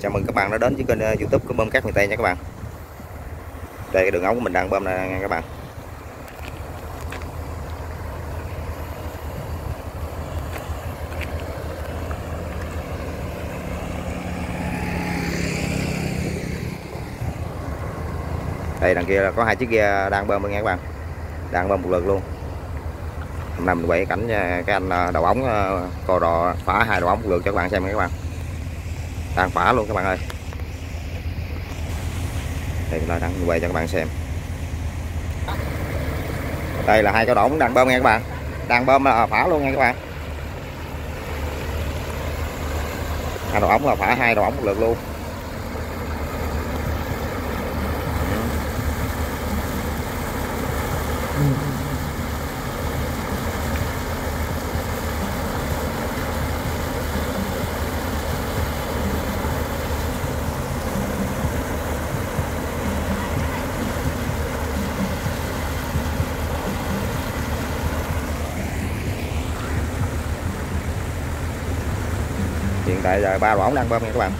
chào mừng các bạn đã đến với kênh ờ, youtube của bơm cát miền tây nha các bạn. Đây, cái đường ống của mình đang bơm này nha các bạn. Đây, đằng kia là có hai chiếc ghe đang bơm nha các bạn. Đang bơm một lượt luôn. Hôm nay mình quay cảnh ờ, cái anh ờ, đầu ống cò đò phá hai đầu ống một lượt cho các bạn xem nha các bạn đang phá luôn các bạn ơi. Đây là đang quay cho các bạn xem. Đây là hai cái đổng đang bơm nha các bạn. Đang bơm là phá luôn nha các bạn. Hai đầu ống là phá, hai đầu ống một lượt luôn. Hiện tại là ba lỗ đang bơm nha các bạn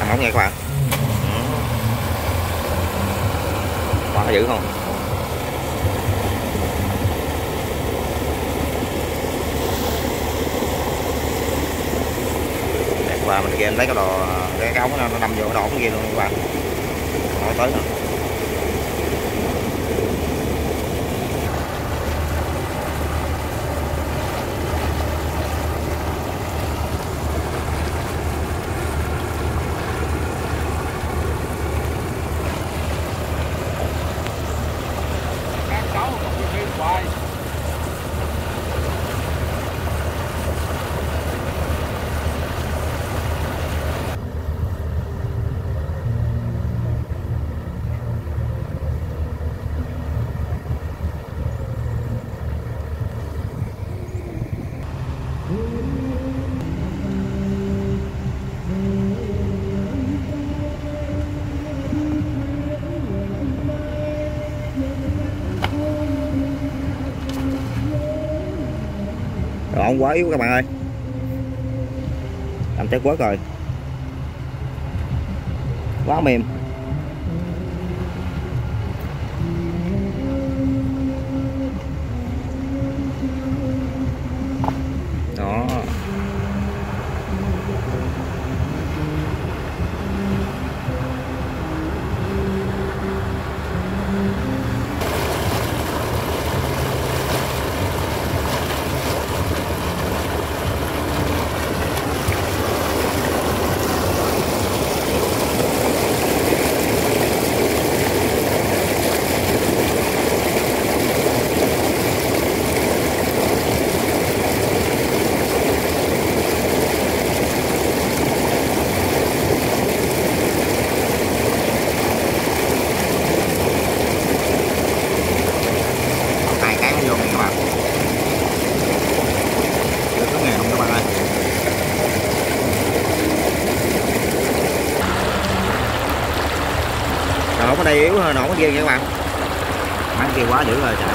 ăn ống nha các bạn quá dữ không? Đẹp quá mình kia em lấy cái đồ cái, cái ống nó, nó nằm vô cái đồ kia luôn các bạn nói tới nữa. Đồ quá yếu các bạn ơi. Làm chết quất rồi. Quá mềm đó hai cái nó vô này các bạn được có nghề không các bạn ơi tay yếu hơn nổ cái kia nha các bạn. Bán kia quá dữ rồi chạy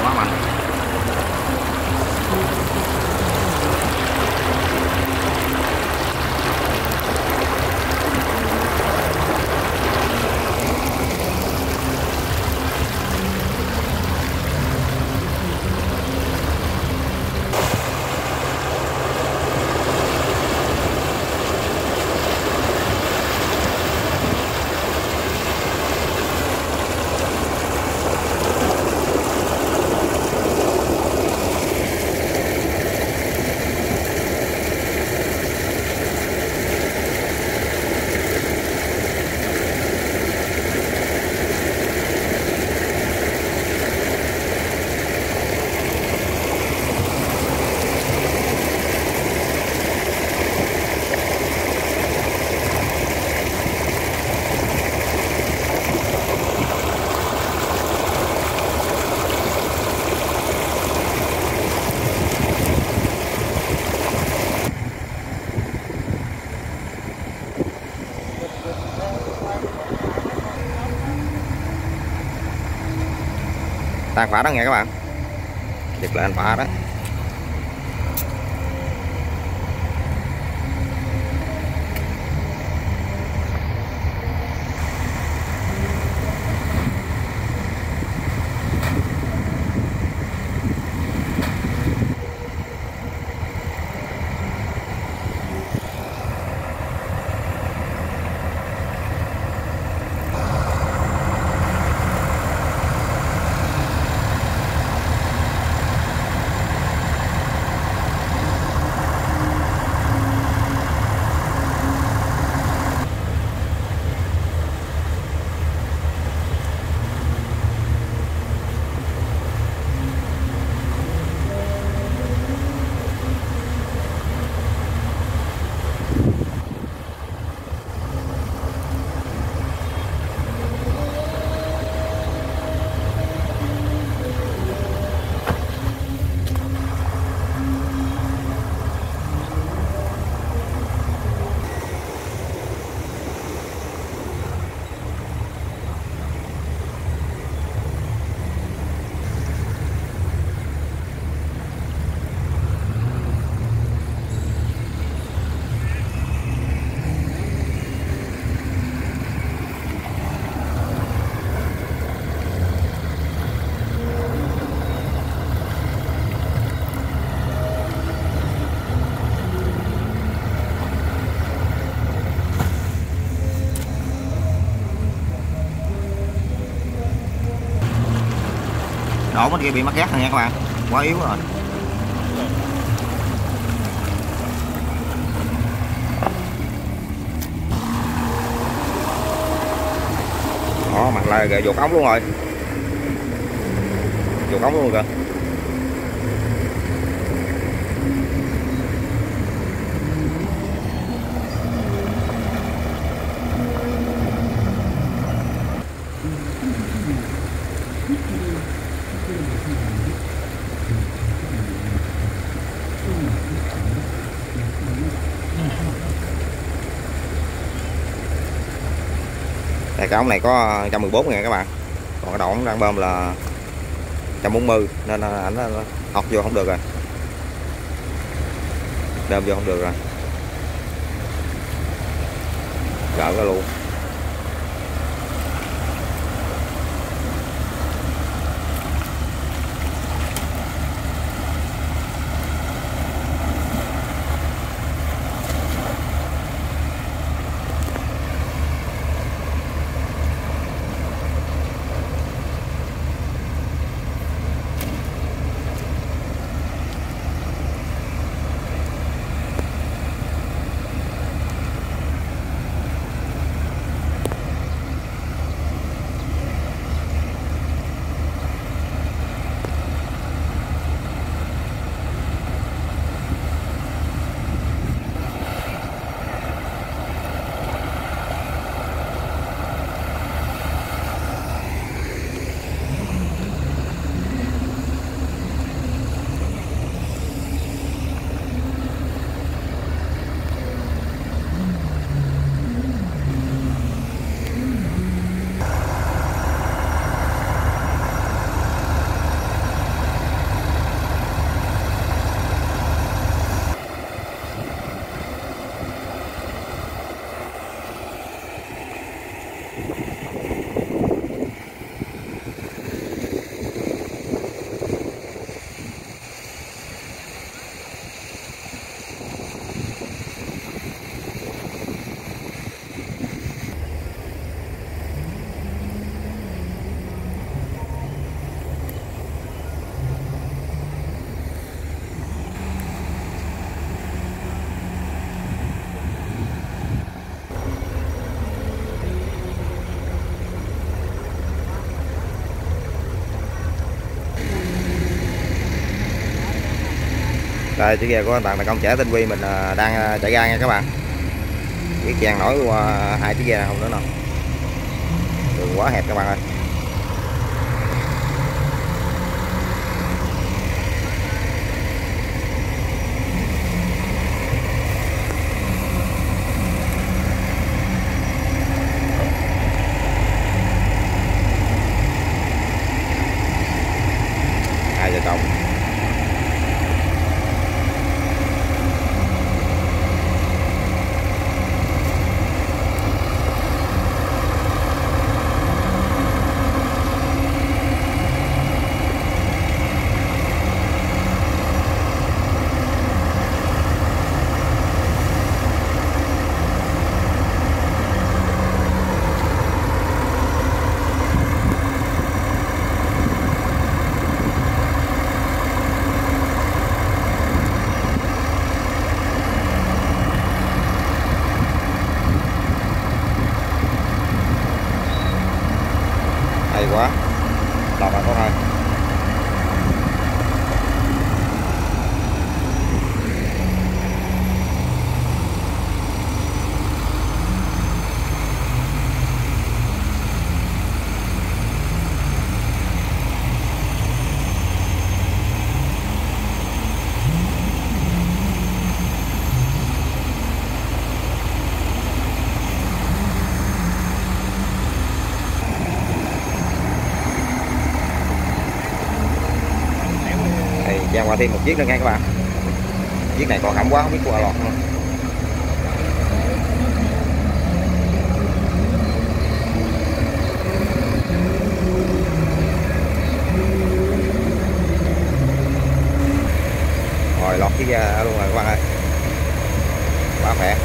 tan phá đó nghe các bạn. Giật lại anh phá đó. Đổ bên kia bị mắc gắt rồi nha các bạn. Quá yếu rồi. Đó mặt là gà dột ống luôn rồi. Dột ống luôn kìa. Đây, cái ống này có 114 ngàn các bạn. Còn cái đầu ống đang bơm là 140 nên là ảnh học vô không được rồi. Đơm vô không được rồi. Gỡ ra luôn. Đây chiếc ghe của anh bạn là công trẻ tinh quy mình à, đang à, chạy ra nha các bạn. Chiếc chàng nổi qua hai chiếc ghe này không nữa nè, đường quá hẹp các bạn ơi quá lọt rồi con qua thêm một chiếc nữa nha các bạn. Chiếc này còn hỏng quá, không biết qua lọt không rồi, lọt chiếc à, ra luôn rồi, các bạn ơi. Quá khỏe.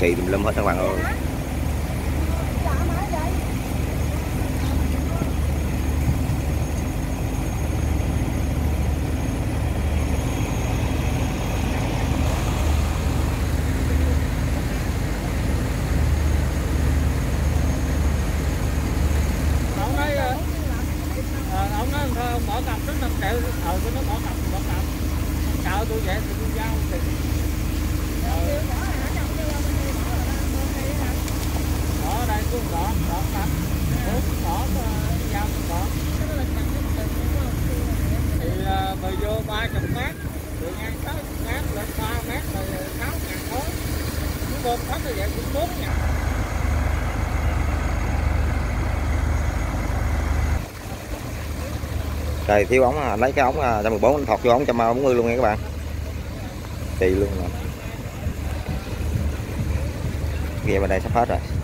Xì tùm lum hết các bạn ơi. Bốn thì vô ba chục mét đường ngang sáu mét lên ba mét rồi sáu ngàn khối chúng bơm hết thì vậy cũng bốn ngàn Rồi thiếu ống à, lấy cái ống à, 114 anh thọt vô ống 140 luôn nha các bạn. kỳ luôn nè. ghê bên đây sắp hết rồi.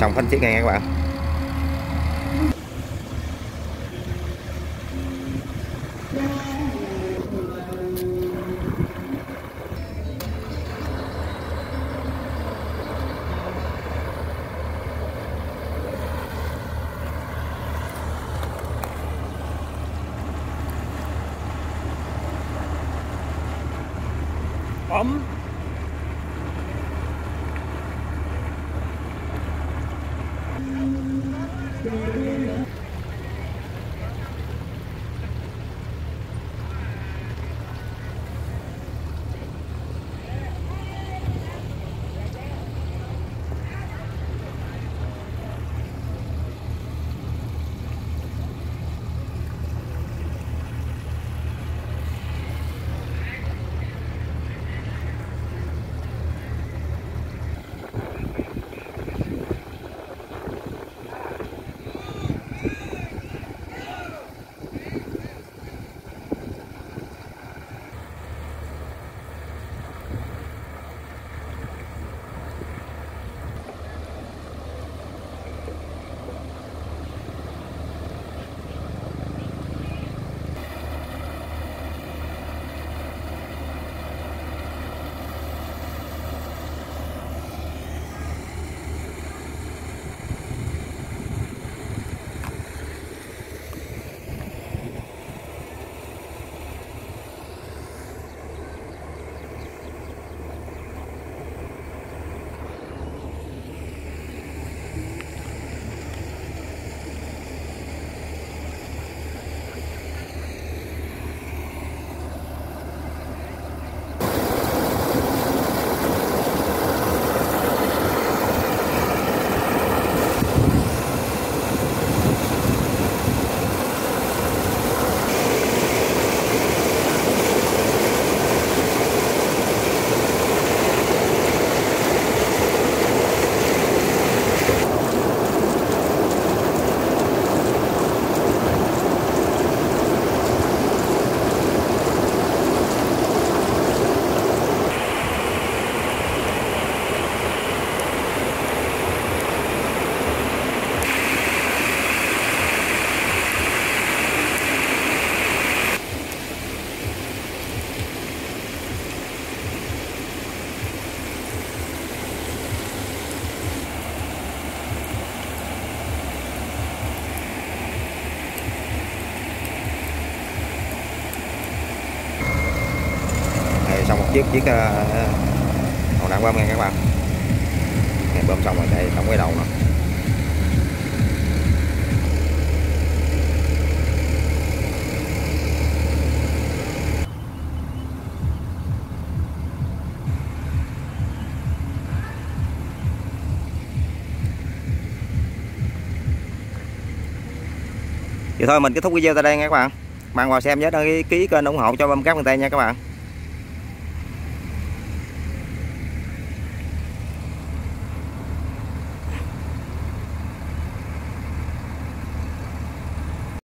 Xong phanh chiếc nha các bạn. Um. Chiếc chiếc ờ, còn đang bơm nha các bạn này bơm xong rồi chạy tổng cái đầu nè Vậy thôi, mình kết thúc video tại đây nha các bạn. Bạn vào xem nhớ đăng ký kênh ủng hộ cho bơm cáp người ta nha các bạn.